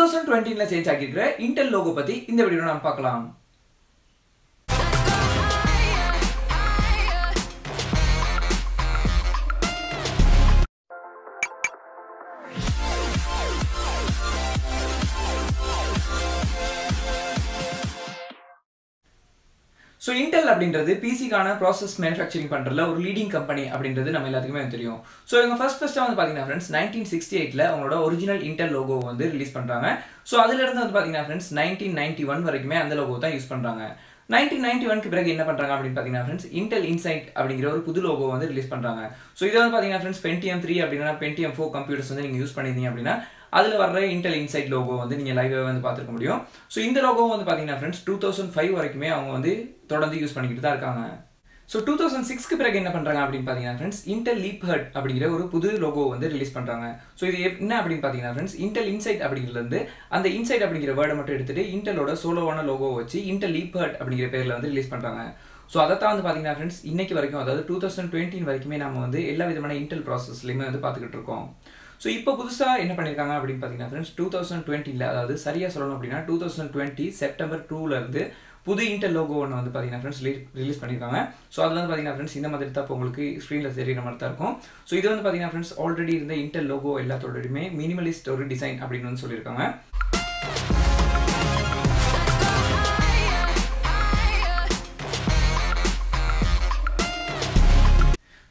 Thousand டுவெண்ட்டில change ஆகியிருக்கிற Intel logo பத்தி இந்த வீடியோ நம்ம பார்க்கலாம். ஸோ இன்டெல் அப்படின்றது பிசிக்கான ப்ராசஸ் மேனுஃபேக்சரிங் பண்ணுறதுல ஒரு லீடிங் கம்பெனி அப்படின்றது நம்ம எல்லாத்துக்குமே தெரியும். ஸோ இவங்க ஃபர்ஸ்ட் ஃபர்ஸ்ட்டாக வந்து பார்த்தீங்கன்னா ஃப்ரெண்ட்ஸ் நைன்டீன் சிக்ஸ்டி எயிட்டில் அவங்களோட ஒரிஜினல் இன்டெல் லோகோ வந்து ரிலீஸ் பண்ணுறாங்க ஸோ அதுலேருந்து வந்து பார்த்தீங்கன்னா ஃப்ரெண்ட்ஸ் நைன்டீன் நைன்டி ஒன் வரைக்குமே அந்த லோகோ தான் யூஸ் பண்ணுறாங்க நைன்டீன் நைன்டி ஒன்க்கு பிறகு என்ன பண்ணுறாங்க அப்படின்னு பார்த்தீங்கன்னா ஃப்ரெண்ட்ஸ் இன்டெல் இன்சைட் அப்படிங்கிற ஒரு புது லோகோ வந்து ரிலீஸ் பண்ணுறாங்க ஸோ இதை வந்து பார்த்தீங்கன்னா ஃப்ரெண்ட்ஸ் பென்டிஎம் த்ரீ அப்படின்னா பென்டிஎம் ஃபோர் கம்ப்யூட்டர்ஸ் வந்து நீங்கள் யூஸ் பண்ணியிருந்தீங்க அப்படின்னா அதில் வர்ற இன்டெல் இன்சைட் லோகோ வந்து நீங்கள் லைவாக வந்து பார்த்துருக்க முடியும். ஸோ இந்த லோகோ வந்து பார்த்தீங்கன்னா ஃப்ரெண்ட்ஸ் டூ தௌசண்ட் ஃபைவ் வரைக்குமே அவங்க வந்து தொடர்ந்து யூஸ் பண்ணிக்கிட்டு தான் இருக்காங்க. ஸோ டூ தௌசண்ட் சிக்ஸ்க்கு பிறகு என்ன பண்ணுறாங்க அப்படின்னு பார்த்தீங்கன்னா ஃப்ரெண்ட்ஸ் இன்டெல் லீப் ஹர்ட் அப்படிங்கிற ஒரு புது லோகோ வந்து ரிலீஸ் பண்ணுறாங்க ஸோ இது என்ன அப்படின்னு பார்த்தீங்கன்னா ஃப்ரெண்ட்ஸ் இன்டெல் இன்சைட் அப்படிங்கிறது அந்த இன்சைட் அப்படிங்கிற வேர்டை மட்டும் எடுத்துட்டு இன்டெலோட சோலோவான லோகோ வச்சு இன்டெல் லீப் ஹர்ட் அப்படிங்கிற பேரில் வந்து ரிலீஸ் பண்ணுறாங்க ஸோ அதை தான் வந்து பார்த்தீங்கன்னா ஃப்ரெண்ட்ஸ் இன்னைக்கு வரைக்கும் அதாவது டூ தௌசண்ட் டுவெண்ட்டின் வரைக்குமே நம்ம வந்து எல்லா விதமான இன்டெல் ப்ராசஸ்லையுமே வந்து பார்த்துக்கிட்டு இருக்கோம். ஸோ இப்போ புதுசாக என்ன பண்ணியிருக்காங்க அப்படின்னு பார்த்தீங்கன்னா ஃப்ரெண்ட்ஸ் டூ தௌசண்ட் டுவெண்ட்டியில் அதாவது சரியாக சொல்லணும் அப்படின்னா டூ தௌசண்ட் டுவெண்ட்டி செப்டம்பர் டூலேருந்து புது இன்டர் லோகோ ஒன்று வந்து பார்த்தீங்கன்னா ஃப்ரெண்ட்ஸ் ரிலீஸ் பண்ணியிருக்காங்க ஸோ அதில் வந்து பார்த்தீங்கன்னா ஃப்ரெண்ட்ஸ் இந்த மாதிரி தான் இப்போ உங்களுக்கு ஸ்க்ரீனில் தெரியுற மாதிரி தான் இருக்கும். ஸோ இது வந்து பார்த்தீங்கன்னா ஃப்ரெண்ட்ஸ் ஆல்ரெடி இருந்த இன்டர் லோகோ எல்லாத்தோடையுமே மினிமலிஸ்ட் ஒரு டிசைன் அப்படின்னு வந்து சொல்லியிருக்காங்க.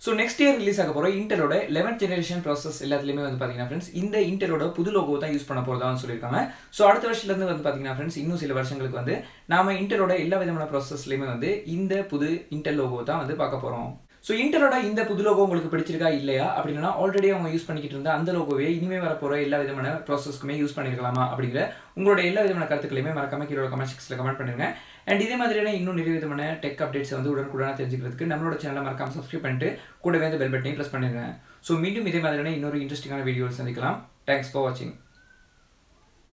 ஸோ நெக்ஸ்ட் இயர் ரிலீஸ் ஆக போகிற இன்டெலோட லெவன்த் ஜெனரேஷன் ப்ராசஸ் எல்லாத்துலேயுமே வந்து பார்த்தீங்கன்னா ஃப்ரெண்ட்ஸ் இந்த இன்டெலோட புது லோகோ தான் யூஸ் பண்ண போகிறதான்னு சொல்லியிருக்காங்க. ஸோ அடுத்த வருஷத்துலேருந்து வந்து பார்த்தீங்கன்னா ஃப்ரெண்ட்ஸ் இன்னும் சில வருஷங்களுக்கு வந்து நாம இன்டெலோட எல்லா விதமான ப்ராசஸ்லையுமே வந்து இந்த புது இன்டெல் லோகோ தான் வந்து பார்க்க போகிறோம் ஸோ இன்டரோட இந்த புது லோகோ உங்களுக்கு பிடிச்சிருக்கா? இல்லையா? அப்படின்னா ஆல்ரெடி அவங்க யூஸ் பண்ணிக்கிட்டு இருந்த அந்த லோகோவே இனிமேல் வரப்போகிற எல்லா விதமான ப்ராசஸ்க்குமே யூஸ் பண்ணிருக்கலாமா? அப்படிங்கிற உங்களோட எல்லா விதமான கருத்துக்களையுமே மறக்காம கீழே கமெண்ட் செக்ஸில் கமெண்ட் பண்ணுங்க. அண்ட் இதே மாதிரியான இன்னும் நிறைய விதமான டெக் அப்டேட்ஸ் வந்து உடனுக்குடனாக தெரிஞ்சுக்கிறதுக்கு நம்மளோட சேனலை மறக்காம சப்ஸ்கிரைப் பண்ணிட்டு கூடவே அந்த பெல் பட்டனையும் ப்ரெஸ் பண்ணிருங்க. ஸோ மீண்டும் இதே மாதிரியான இன்னொரு இன்ட்ரெஸ்டிங்கான வீடியோஸ் சந்திக்கலாம். தேங்க்ஸ் ஃபார் வாட்சிங்